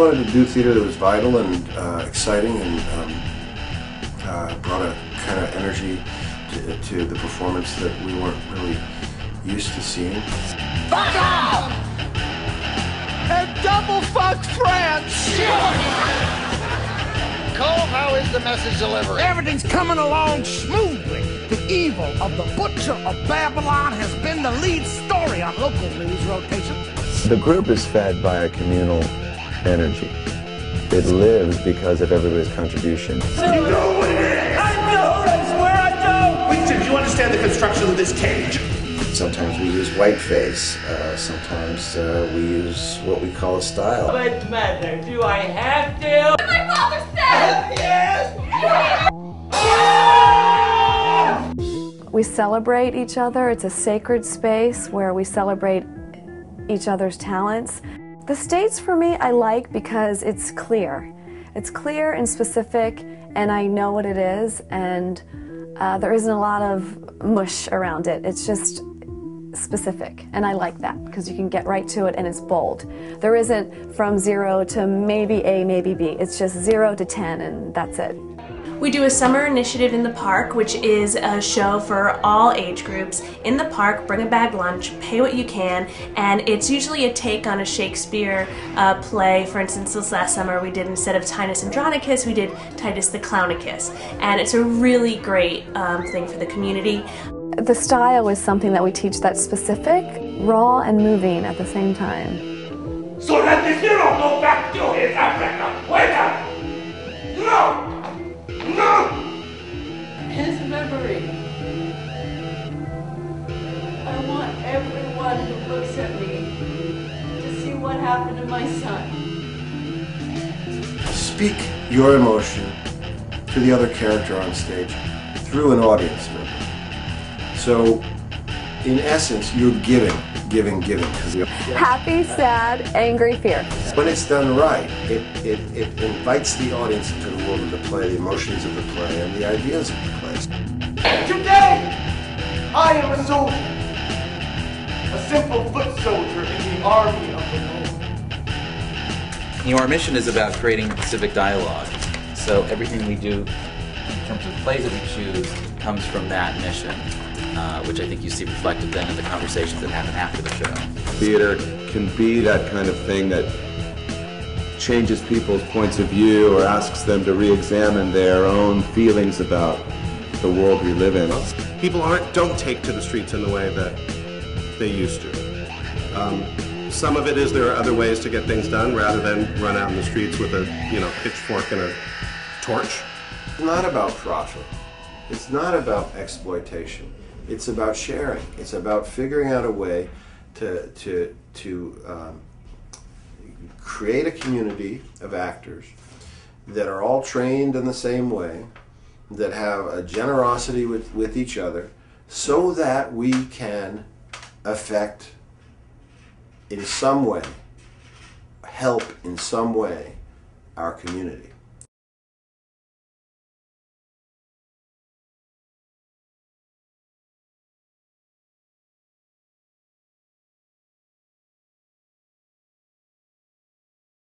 wanted to do theater that was vital and uh, exciting and um, uh, brought a kind of energy to, to, the performance that we weren't really used to seeing. Fuck off! And double fuck France! Cole, how is the message delivery? Everything's coming along smoothly. The evil of the Butcher of Babylon has been the lead story on local news rotation. The group is fed by a communal energy. It lives because of everybody's contribution. You know what it is! I know! I swear I know! Winston, do you understand the construction of this cage? Sometimes we use whiteface. Uh, sometimes uh, we use what we call a style. But mother, do I have to? My father said! yes! We celebrate each other. It's a sacred space where we celebrate each other's talents. The States for me I like because it's clear. It's clear and specific and I know what it is and uh, there isn't a lot of mush around it. It's just specific and I like that because you can get right to it and it's bold. There isn't from zero to maybe A, maybe B. It's just zero to 10 and that's it. We do a summer initiative in the park, which is a show for all age groups. In the park, bring a bag lunch, pay what you can, and it's usually a take on a Shakespeare uh, play. For instance, this last summer we did instead of Titus Andronicus, we did Titus the Clownicus, and it's a really great um, thing for the community. The style is something that we teach that's specific, raw, and moving at the same time. So that the hero everyone who looks at me to see what happened to my son. Speak your emotion to the other character on stage through an audience member. So, in essence, you're giving giving, giving. Happy, sad, angry, fear. When it's done right, it, it, it invites the audience into the world of the play, the emotions of the play, and the ideas of the play. Today, I am a soldier, a simple foot soldier in the army of the Lord. You know, our mission is about creating civic dialogue. So everything we do in terms of plays that we choose comes from that mission uh, which I think you see reflected then in the conversations that happen after the show. Theater can be that kind of thing that changes people's points of view or asks them to re-examine their own feelings about the world we live in. People aren't don't take to the streets in the way that they used to. Um, some of it is there are other ways to get things done rather than run out in the streets with a you know pitchfork and a torch. It's not about profit. It's not about exploitation. It's about sharing. It's about figuring out a way to to to um, create a community of actors that are all trained in the same way, that have a generosity with, with each other, so that we can affect in some way, help in some way our community.